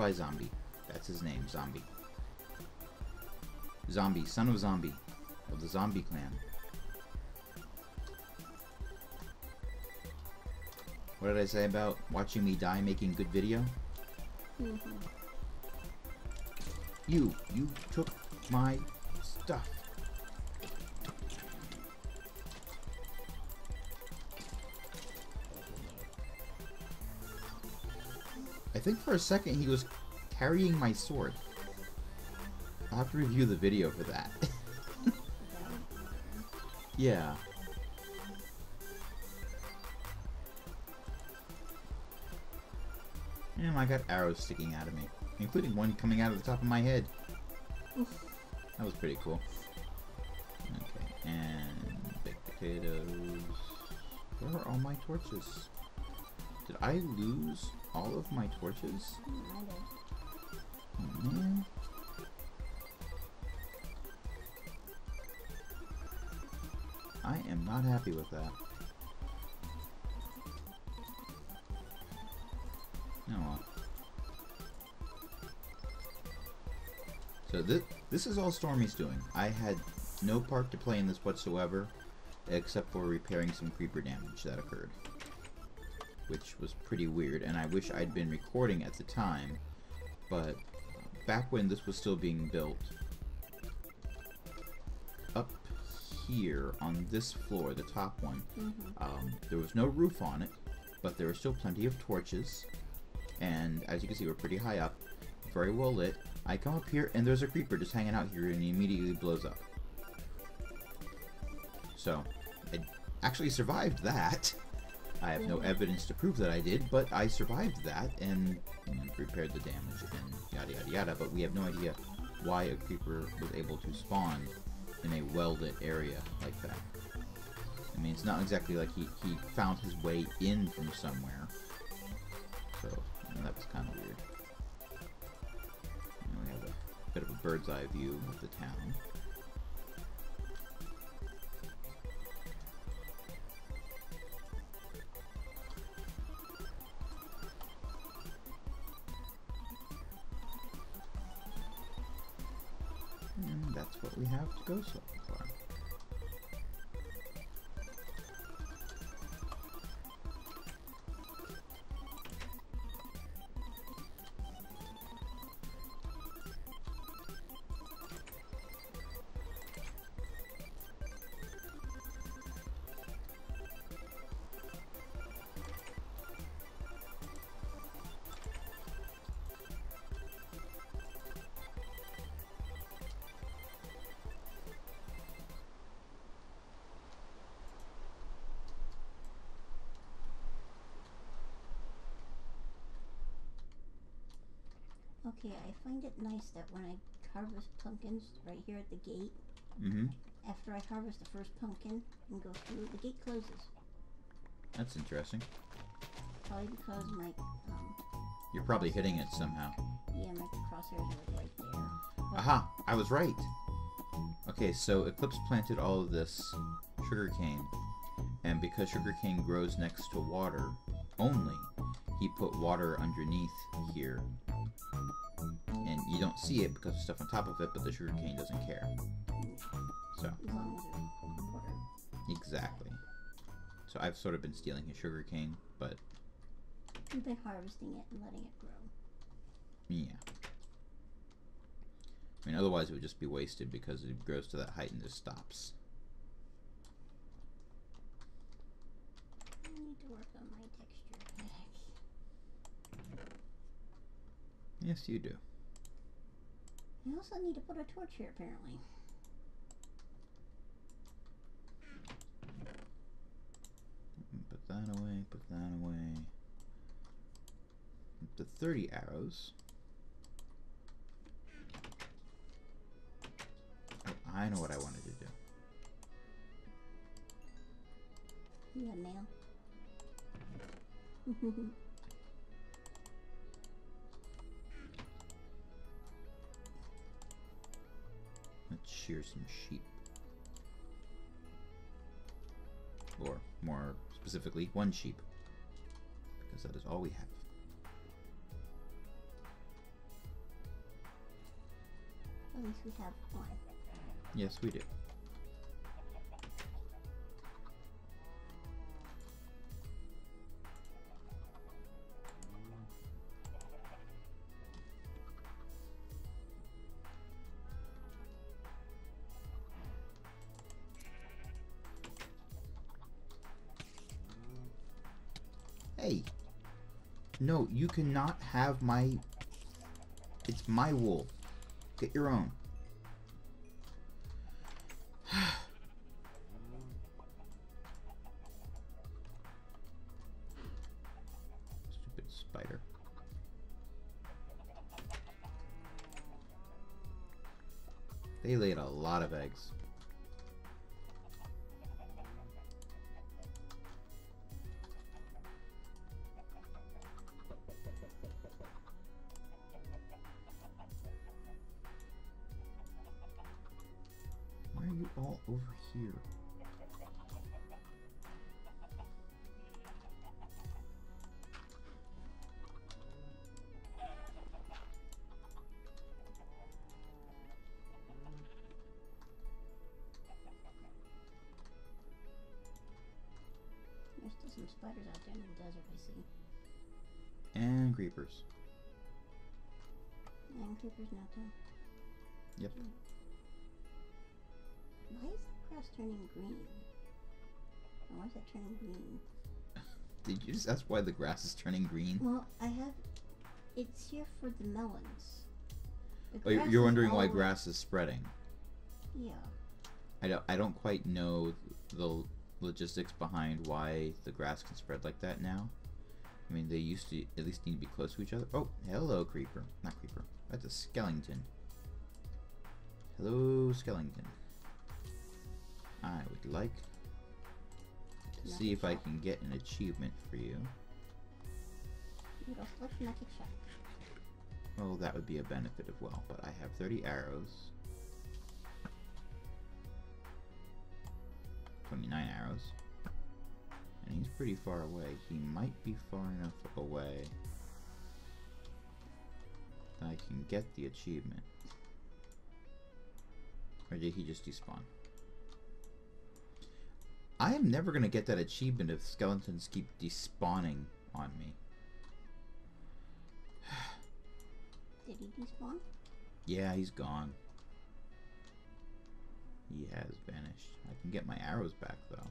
by Zombie. That's his name, Zombie. Zombie, son of Zombie, of the Zombie clan. What did I say about watching me die making good video? Mm-hmm. You, you took my stuff. Think for a second he was carrying my sword. I'll have to review the video for that. yeah. And I got arrows sticking out of me, including one coming out of the top of my head. That was pretty cool. Okay, and baked potatoes. Where are all my torches? Did I lose all of my torches? Man. I am not happy with that. Oh well. So this, this is all Stormy's doing. I had no part to play in this whatsoever, except for repairing some creeper damage that occurred. Which was pretty weird, and I wish I'd been recording at the time, but back when this was still being built, up here on this floor, the top one, um, there was no roof on it, but there were still plenty of torches, and as you can see, we're pretty high up, very well lit. I come up here, and there's a creeper just hanging out here, and he immediately blows up. So, I actually survived that. I have no evidence to prove that I did, but I survived that and, repaired the damage and yada yada yada. But we have no idea why a creeper was able to spawn in a well-lit area like that. I mean, it's not exactly like he, he found his way in from somewhere. So, you know, that was kind of weird. And we have a bit of a bird's eye view of the town. We have to go so far. Okay, I find it nice that when I harvest pumpkins right here at the gate, Mm-hmm. after I harvest the first pumpkin and go through, the gate closes. That's interesting. Probably because my, um, You're probably hitting it somehow. yeah, my crosshairs are right there. Aha! I was right! Okay, so Eclipse planted all of this sugarcane, and because sugarcane grows next to water only, he put water underneath here. You don't see it because of stuff on top of it, but the sugarcane doesn't care. So, As long as there's water. exactly. So I've sort of been stealing his sugarcane, but And by harvesting it and letting it grow. yeah. I mean, otherwise it would just be wasted because it grows to that height and just stops. I need to work on my texture. Yes, you do. I also need to put a torch here, apparently. Put that away, put that away. The 30 arrows. Oh, I know what I wanted to do. You got mail? shear some sheep. Or, more specifically, one sheep. Because that is all we have. At least we have one. Yes, we do. No, you cannot have my... It's my wool. Get your own. Stupid spider. They laid a lot of eggs. You all over here? There's still some spiders out there in the desert, I see. And creepers. And creepers now too. Yep. Hmm. Why is the grass turning green? Why is it turning green? Did you just ask why the grass is turning green? Well, I have. It's here for the melons. The Oh, you're- grass you're is wondering why grass is spreading. Yeah. I don't, I don't quite know the logistics behind why the grass can spread like that now. I mean, they used to at least need to be close to each other. Oh, hello, creeper. Not creeper. That's a skeleton. Hello, skeleton. I would like to see if I can get an achievement for you. You go select magic shot. Well, that would be a benefit as well, but I have 30 arrows. 29 arrows. And he's pretty far away. He might be far enough away that I can get the achievement. Or did he just despawn? I am never going to get that achievement if skeletons keep despawning on me. Did he despawn? Yeah, he's gone. He has vanished. I can get my arrows back though.